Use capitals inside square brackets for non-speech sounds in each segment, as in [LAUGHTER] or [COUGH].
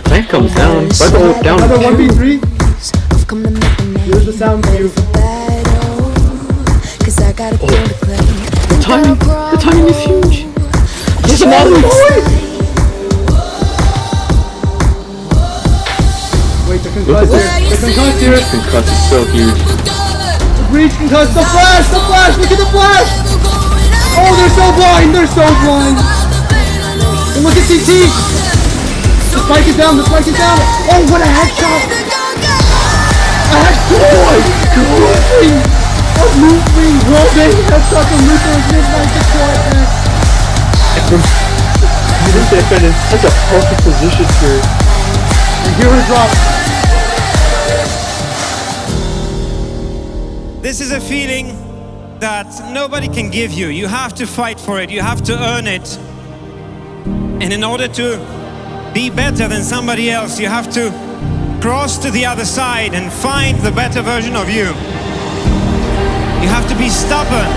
comes down. Viper ult down. Another 1v3. Come to make a. Here's the sound cue. battle. Cause I gotta oh. play. The timing, the timing is huge. He's a molly. Wait, the concuss here. The concuss here. The Concuss is so huge. The Breach concuss. The flash. The flash. Look at the flash. Oh, they're so blind. They're so blind. And look at CT. The spike is down. The spike is down. Oh, what a headshot. A headshot. Oh, moving. A moving. Rolling. Headshot from Luther is midnight to quarterback. This defender is such a perfect position here. And here is drop. This is a feeling that nobody can give you. You have to fight for it, you have to earn it. And in order to be better than somebody else, you have to cross to the other side and find the better version of you. You have to be stubborn.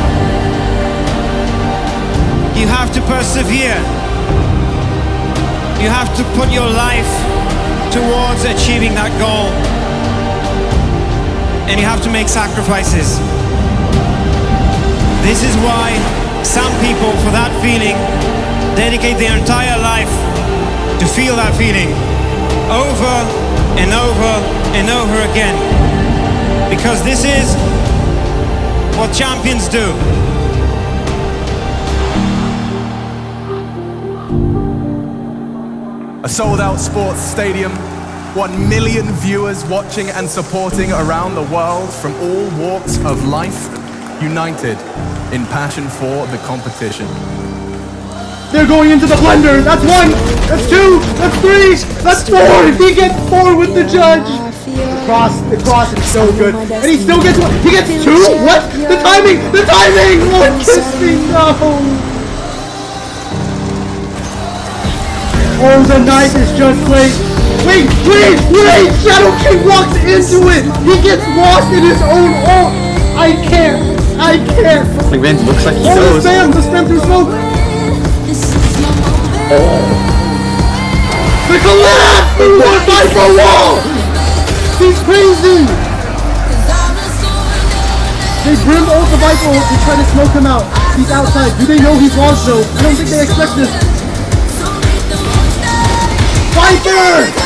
You have to persevere. You have to put your life towards achieving that goal and you have to make sacrifices. This is why some people, for that feeling, dedicate their entire life feel that feeling over and over and over again. Because this is what champions do. A sold out sports stadium, 1 million viewers watching and supporting around the world from all walks of life, united in passion for the competition. They're going into the blender. That's one. That's two. That's three. That's four. If he gets four with the judge. The cross. The cross is so good. And he still gets one. He gets two? What? The timing. The timing. [LAUGHS] One kiss me. No. Oh, the knife is just late. Wait, wait, wait! Shadow King walks into it! He gets lost in his own ult! I can't! I can't! Like looks like he Oh, the spam! The spam through smoke! The collapse! The one Viper wall! He's crazy! They brim ult the Viper to try to smoke him out. He's outside. Do they know he's lost though? I don't think they expect this. Viper!